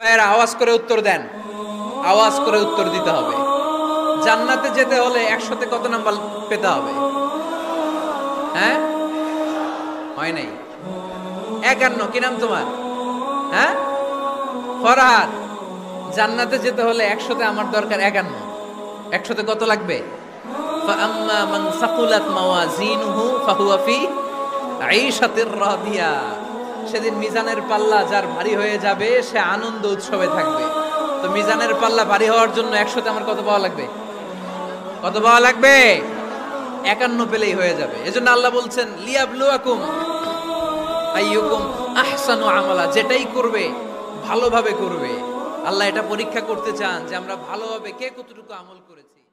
ভাইয়েরা আওয়াজ করে উত্তর দেন আওয়াজ করে উত্তর দিতে হবে জান্নাতে যেতে হলে একশোতে কত নাম্বার পেতে হবে হ্যাঁ হয় নাই একান্ন কি নাম তোমার হ্যাঁ ফরহাদ জান্নাতে যেতে হলে একশোতে আমার দরকার একান্ন একশোতে কত লাগবে فأما من ثقلت موازينه فهو في عيشة راضية সেদিন মিজানের পাল্লা যার ভারী হয়ে যাবে, সে আনন্দ উৎসবে থাকবে। তো মিজানের পাল্লা ভারী হওয়ার জন্য একশোতে আমার কত পাওয়া লাগবে? কত পাওয়া লাগবে? একান্ন পেলেই হয়ে যাবে। এজন্য আল্লাহ বলছেন আহসানু আমালা। যেটাই করবে, ভালোভাবে করবে। আল্লাহ এটা পরীক্ষা করতে চান যে আমরা ভালোভাবে কে কতটুকু আমল করেছি।